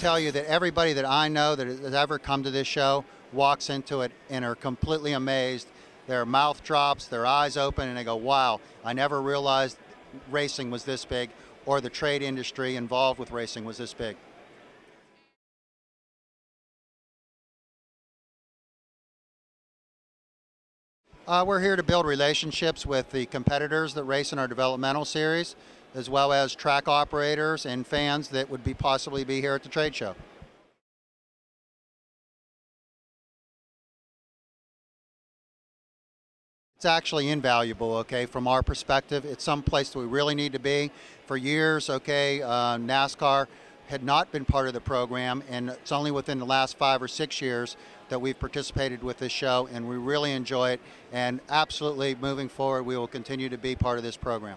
tell you that everybody that I know that has ever come to this show walks into it and are completely amazed. Their mouth drops, their eyes open, and they go, wow, I never realized racing was this big or the trade industry involved with racing was this big. Uh, we're here to build relationships with the competitors that race in our developmental series, as well as track operators and fans that would be possibly be here at the trade show. It's actually invaluable, okay, from our perspective. It's some place that we really need to be. For years, okay, uh, NASCAR had not been part of the program, and it's only within the last five or six years that we've participated with this show, and we really enjoy it. And absolutely, moving forward, we will continue to be part of this program.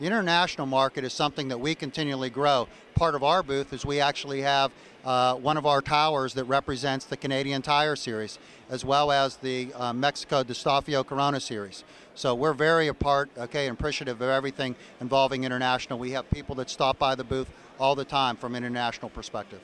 The international market is something that we continually grow. Part of our booth is we actually have uh, one of our towers that represents the Canadian Tire Series, as well as the uh, Mexico Desafio Corona Series. So we're very apart, okay, appreciative of everything involving international. We have people that stop by the booth all the time from international perspective.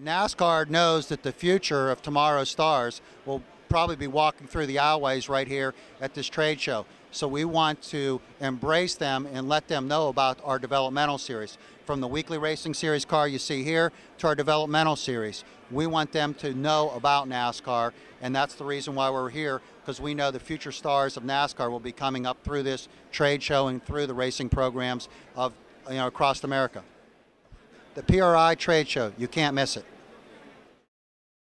NASCAR knows that the future of tomorrow's stars will probably be walking through the aisleways right here at this trade show. So we want to embrace them and let them know about our developmental series. From the weekly racing series car you see here to our developmental series. We want them to know about NASCAR, and that's the reason why we're here, because we know the future stars of NASCAR will be coming up through this trade show and through the racing programs of you know across America. The PRI trade show, you can't miss it.